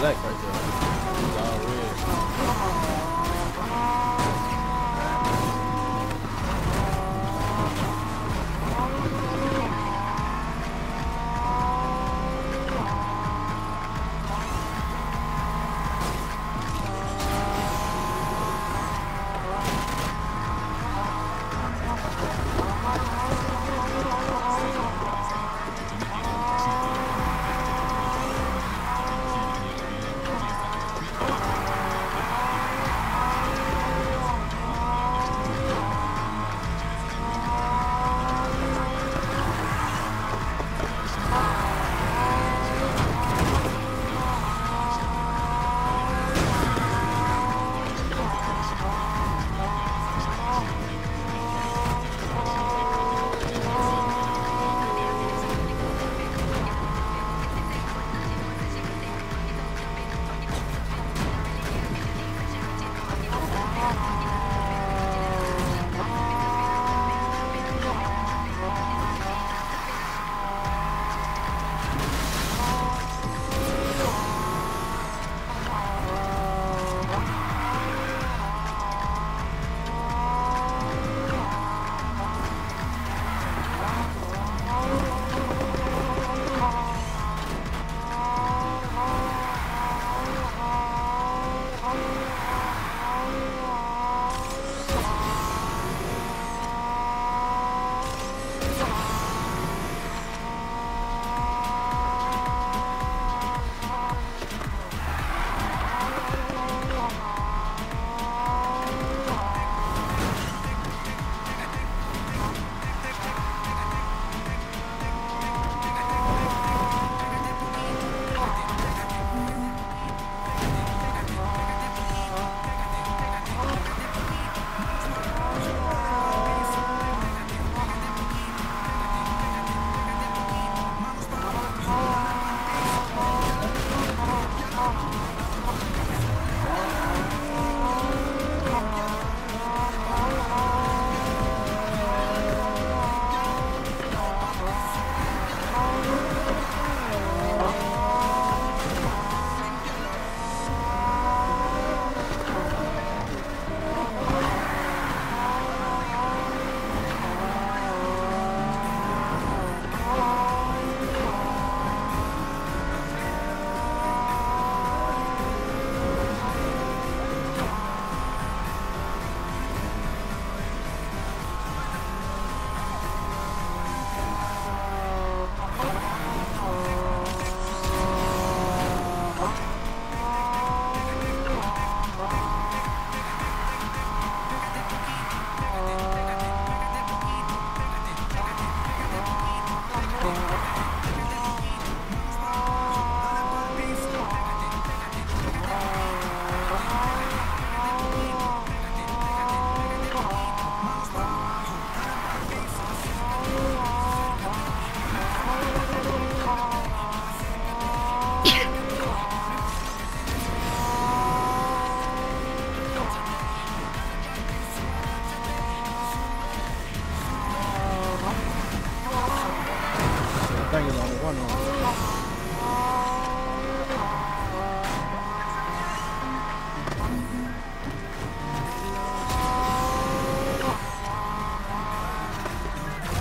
black right there.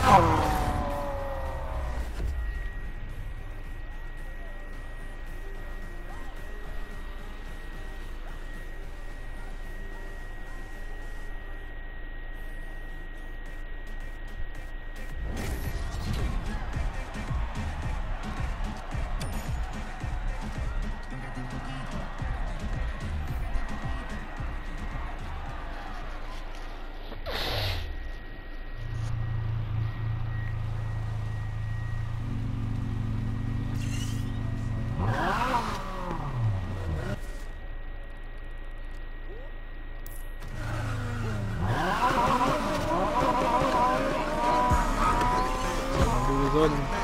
Do one.